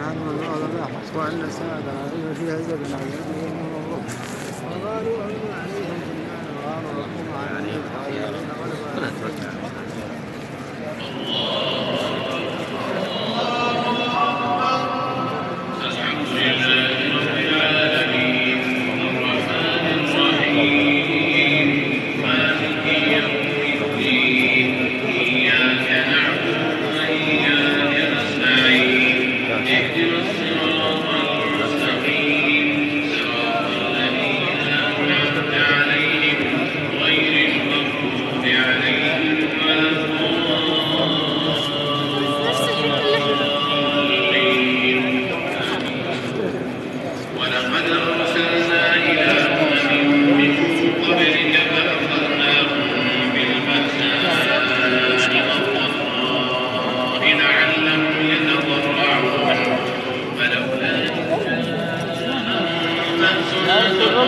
عنه الله ساد عليه في هذا بن عبد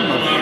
Muhammad